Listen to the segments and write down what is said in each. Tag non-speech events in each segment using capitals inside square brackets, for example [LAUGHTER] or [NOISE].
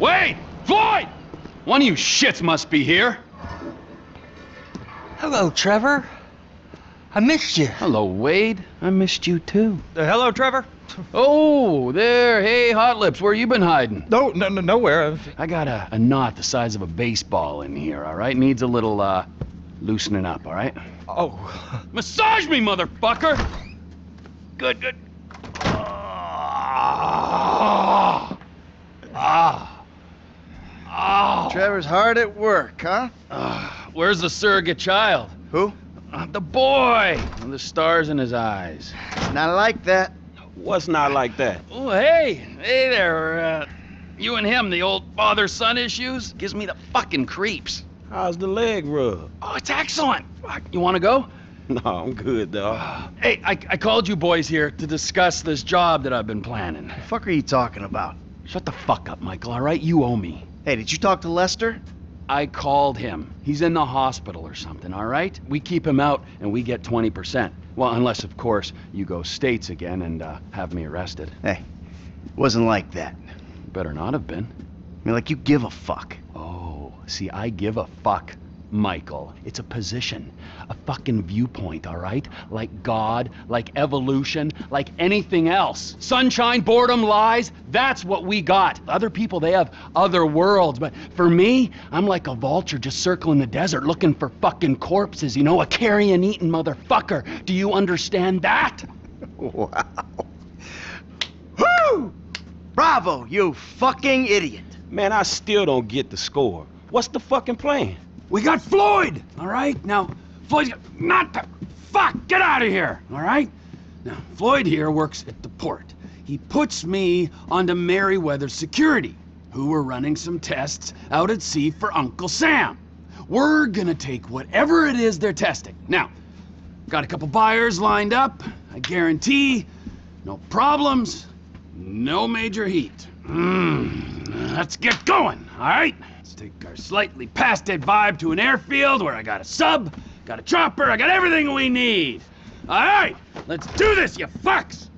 Wait! Floyd! One of you shits must be here. Hello, Trevor. I missed you. Hello, Wade. I missed you too. Uh, hello, Trevor. Oh, there. Hey, Hot Lips, where you been hiding? No, no, no nowhere. I got a, a knot the size of a baseball in here, all right? Needs a little, uh, loosening up, all right? Oh, Massage me, motherfucker! Good, good. Ah. Ah. Ah. Trevor's hard at work, huh? Ah. Where's the surrogate child? Who? Uh, the boy! The stars in his eyes. Not like that. What's not like that? Oh, hey. Hey there. Uh, you and him, the old father-son issues? Gives me the fucking creeps. How's the leg rub? Oh, it's excellent. You want to go? [LAUGHS] No, I'm good, dog. Hey, I, I called you boys here to discuss this job that I've been planning. The fuck are you talking about? Shut the fuck up, Michael, all right? You owe me. Hey, did you talk to Lester? I called him. He's in the hospital or something, all right? We keep him out and we get 20%. Well, unless, of course, you go states again and uh, have me arrested. Hey, wasn't like that. Better not have been. I mean, like you give a fuck. Oh, see, I give a fuck, Michael. It's a position, a fucking viewpoint, all right? Like God, like evolution, like anything else. Sunshine, boredom, lies, that's what we got. Other people, they have other worlds, but for me, I'm like a vulture just circling the desert looking for fucking corpses, you know, a carrion eating motherfucker. Do you understand that? [LAUGHS] Wow. Woo! Bravo, you fucking idiot. Man, I still don't get the score. What's the fucking plan? We got Floyd, all right? Now, Floyd's got, not the, fuck, get out of here, all right? Now, Floyd here works at the port. He puts me onto Merryweather Security, who were running some tests out at sea for Uncle Sam. We're gonna take whatever it is they're testing. Now, got a couple buyers lined up. I guarantee no problems, no major heat. Mm, let's get going, all right? Let's take our slightly past dead vibe to an airfield where I got a sub, got a chopper, I got everything we need. All right, let's do this, you fucks!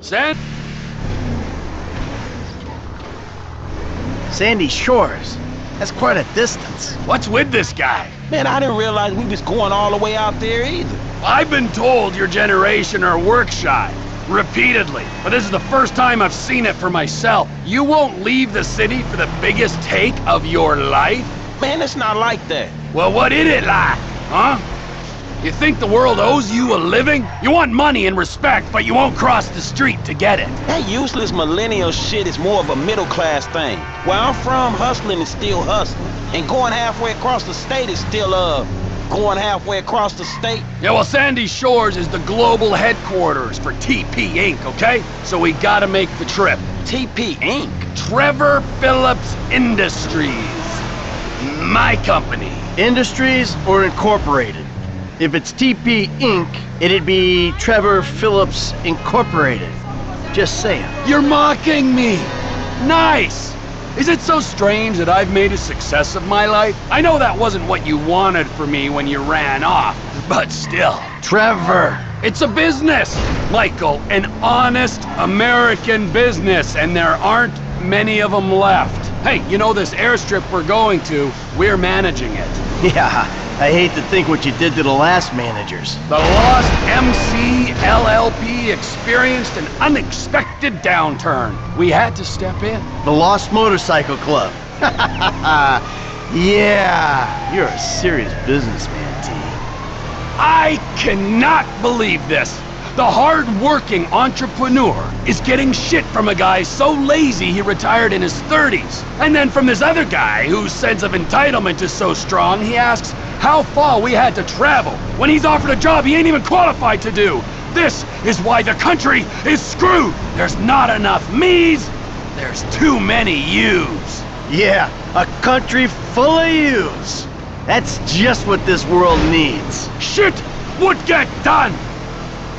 Send. Sandy Shores. That's quite a distance. What's with this guy? Man, I didn't realize we was going all the way out there either. I've been told your generation are work shy. Repeatedly. But this is the first time I've seen it for myself. You won't leave the city for the biggest take of your life? Man, it's not like that. Well, what is it like, huh? You think the world owes you a living? You want money and respect, but you won't cross the street to get it. That useless millennial shit is more of a middle class thing. Where I'm from, hustling is still hustling. And going halfway across the state is still, uh, going halfway across the state. Yeah, well, Sandy Shores is the global headquarters for TP Inc., okay? So we gotta make the trip. TP Inc. Trevor Philips Industries. My company. Industries or Incorporated? If it's TP Inc., it'd be Trevor Philips Incorporated. Just saying. You're mocking me! Nice! Is it so strange that I've made a success of my life? I know that wasn't what you wanted for me when you ran off, but still. Trevor! It's a business, Michael, an honest American business, and there aren't many of them left. Hey, you know this airstrip we're going to, we're managing it. [LAUGHS] Yeah, I hate to think what you did to the last managers. The Lost MC LLP experienced an unexpected downturn. We had to step in. The Lost Motorcycle Club. [LAUGHS] yeah, you're a serious businessman, T. I cannot believe this. The hard-working entrepreneur is getting shit from a guy so lazy he retired in his 30s. And then from this other guy whose sense of entitlement is so strong, he asks how far we had to travel when he's offered a job he ain't even qualified to do. This is why the country is screwed. There's not enough me's, there's too many you's. Yeah, a country full of yous. That's just what this world needs. Shit would get done.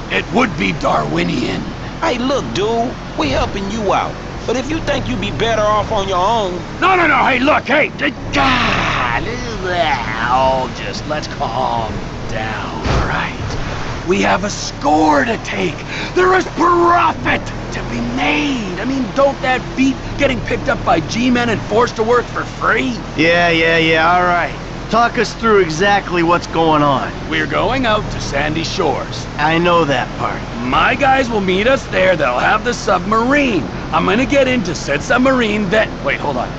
It would be Darwinian. Hey, look, dude, we helping you out. But if you think you'd be better off on your own, No, no, no, hey, look, hey, God Oh, just let's calm down, all right? We have a score to take. There is profit to be made. I mean, don't that beat getting picked up by G-men and forced to work for free? Yeah, yeah, yeah, all right. Talk us through exactly what's going on. We're going out to Sandy Shores. I know that part. My guys will meet us there. They'll have the submarine. I'm gonna get into said submarine then. Wait, hold on.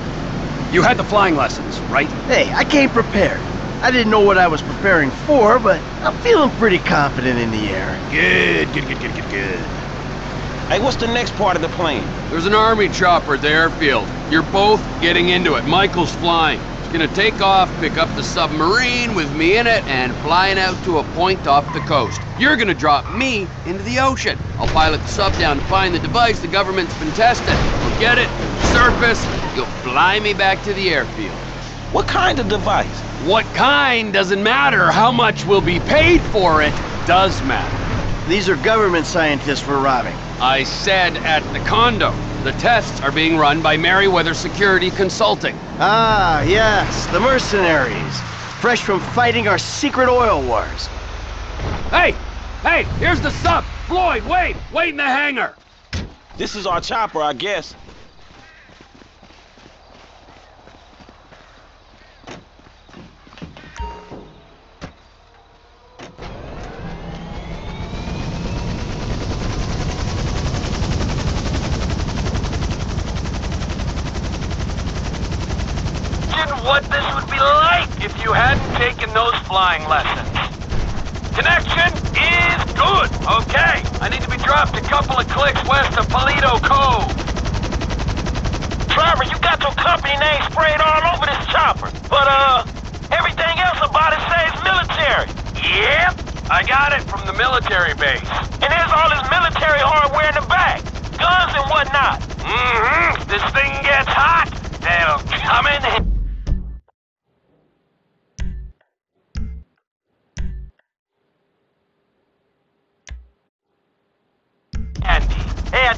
You had the flying lessons, right? Hey, I came prepared. I didn't know what I was preparing for, but I'm feeling pretty confident in the air. Good, good, good, good, good, good. Hey, what's the next part of the plan? There's an army chopper at the airfield. You're both getting into it. Michael's flying. He's gonna take off, pick up the submarine with me in it, and flying out to a point off the coast. You're gonna drop me into the ocean. I'll pilot the sub down to find the device the government's been testing. We'll get it, surface, you'll fly me back to the airfield. What kind of device? What kind doesn't matter. How much will be paid for it does matter. These are government scientists we're robbing. I said at the condo. The tests are being run by Merryweather Security Consulting. Ah, yes, the mercenaries. Fresh from fighting our secret oil wars. Hey, hey, here's the sub. Floyd, wait, wait in the hangar. This is our chopper, I guess. Imagine what this would be like if you hadn't taken those flying lessons. Connection is good. Okay, I need to be dropped a couple of clicks west of Paleto Cove. Trevor, you got your company name sprayed all over this chopper. But, uh, everything else about it says military. Yep, I got it from the military base. And here's all this military hardware in the back. Guns and whatnot. Mm-hmm. This thing gets hot. They'll come in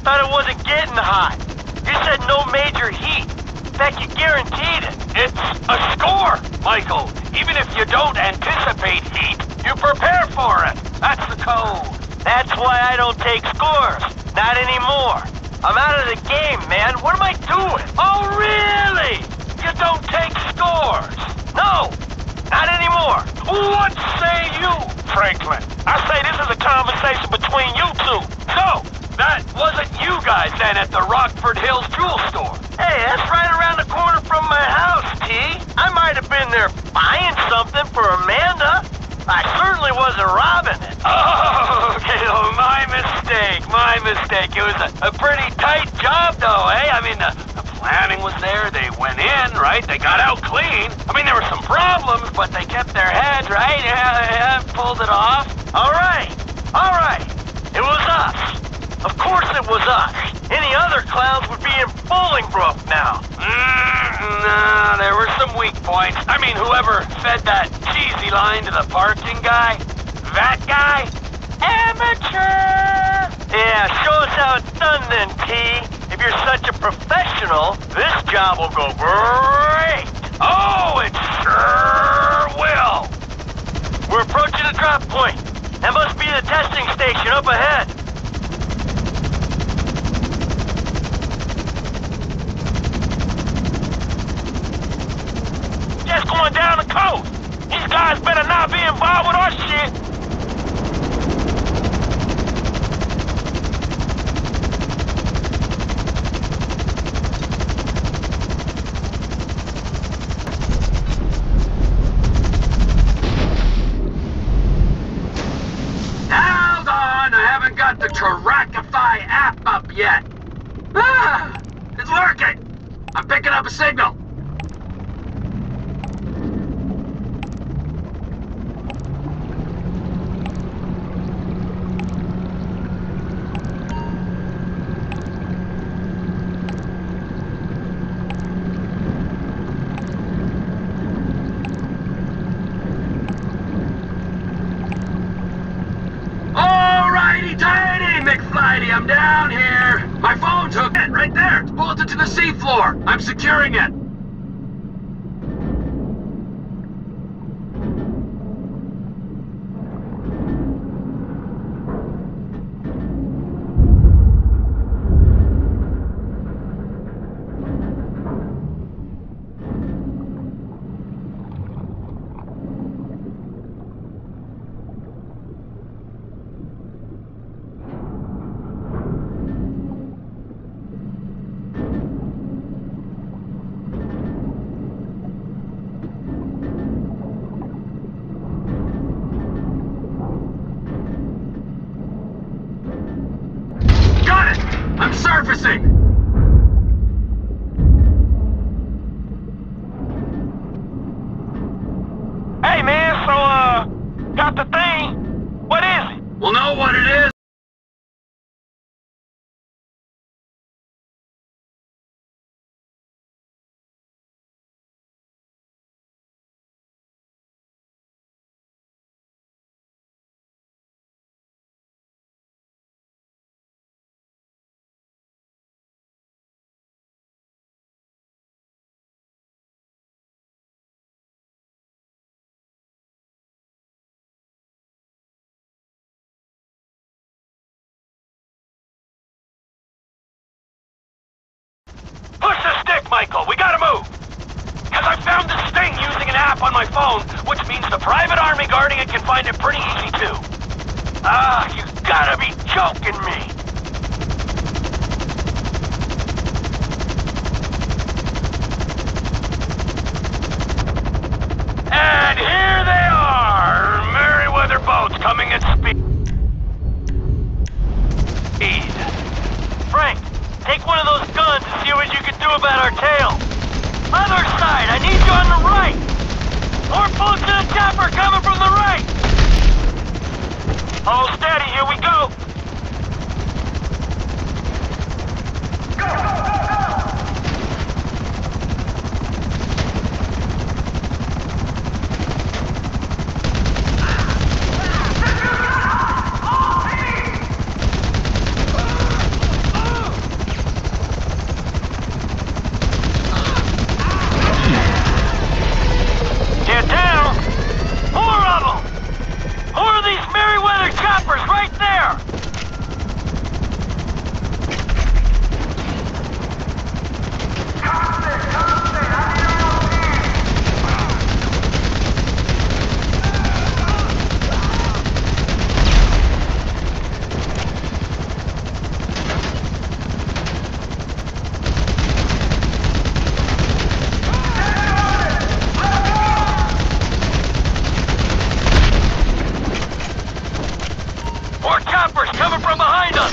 I thought it wasn't getting hot. You said no major heat. In fact, you guaranteed it. It's a score, Michael. Even if you don't anticipate heat, you prepare for it. That's the code. That's why I don't take scores. Not anymore. I'm out of the game, man. What am I doing? Oh, really? You don't take scores? No, not anymore. What say you, Franklin? I say this is a conversation between you two. So, that wasn't you guys then at the Rockford Hills jewel store. Hey, that's right around the corner from my house, T. I might have been there buying something for Amanda. I certainly wasn't robbing it. [LAUGHS] Oh, okay, oh, my mistake, my mistake. It was a, a pretty tight job, though, eh? I mean, the, the planning was there. They went in, right? They got out clean. I mean, there were some problems, but they kept their heads, right? Yeah, yeah, pulled it off. All right, all right. It was us. Of course it was us. Any other clowns would be in Bolingbroke now. Mm, no, there were some weak points. I mean, whoever fed that cheesy line to the parking guy, that guy, amateur. Yeah, show us how it's done then, T. If you're such a professional, this job will go great. Oh, it sure will. We're approaching the drop point. That must be the testing station up ahead. Just going down the coast. These guys better not be involved with our shit. Hold on, I haven't got the Trackify app up yet. Ah, it's working. I'm picking up a signal. I'm down here. My phone's hooked right there. It's bolted to the seafloor. I'm securing it. Surfacing! Michael. We gotta move. Cause I found this thing using an app on my phone, which means the private army guarding it can find it pretty easy too. Ah, you gotta be joking me. And here they are, Merryweather boats coming at speed. Frank, take one of those guns do about our tail. Other side, I need you on the right. More boats in the chopper coming from the right. Hold steady, here we go. Get down! More of them! More of these Merryweather choppers right there! More choppers coming from behind us!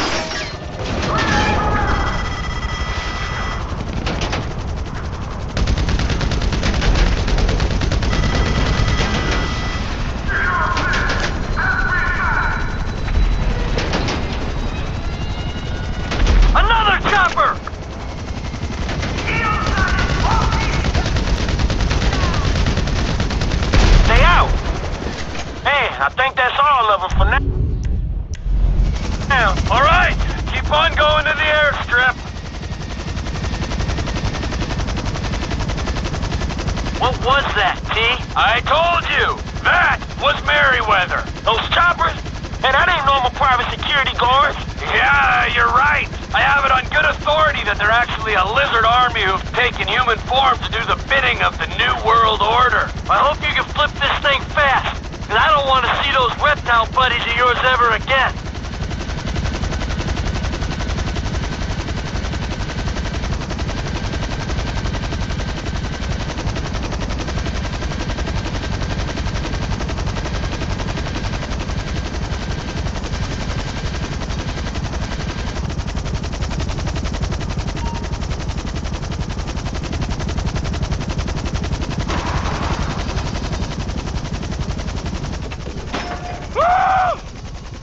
Another chopper! Stay out! Hey, I think that's all of them for now. Now, all right, keep on going to the airstrip. What was that, T? I told you, that was Merryweather. Those choppers? Hey, that ain't normal private security guards. Yeah, you're right. I have it on good authority that they're actually a lizard army who've taken human form to do the bidding of the New World Order. I hope you can flip this thing fast, because I don't want to see buddies of yours ever again.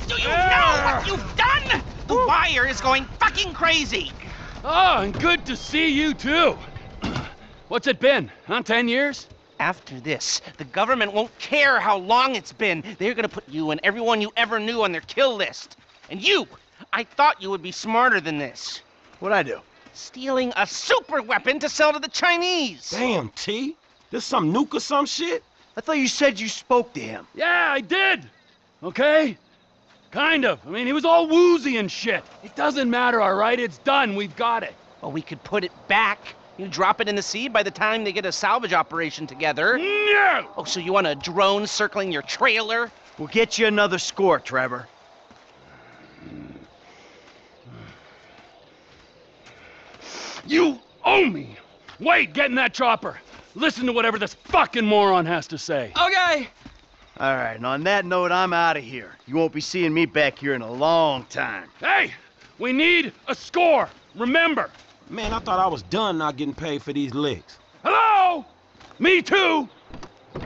Do you know what you've done? The wire is going fucking crazy. Oh, and good to see you too. [CLEARS THROAT] What's it been? Huh? Ten years? After this, the government won't care how long it's been. They're gonna put you and everyone you ever knew on their kill list. And you, I thought you would be smarter than this. What'd I do? Stealing a super weapon to sell to the Chinese. Damn, T. This some nuke or some shit? I thought you said you spoke to him. Yeah, I did. Okay? Kind of. I mean, he was all woozy and shit. It doesn't matter, all right? It's done. We've got it. Well, we could put it back. You drop it in the sea by the time they get a salvage operation together. No! Oh, so you want a drone circling your trailer? We'll get you another score, Trevor. You owe me! Wait, get in that chopper. Listen to whatever this fucking moron has to say. Okay. All right, and on that note, I'm out of here. You won't be seeing me back here in a long time. Hey, we need a score, remember. Man, I thought I was done not getting paid for these licks. Hello? Me too. [CLEARS THROAT]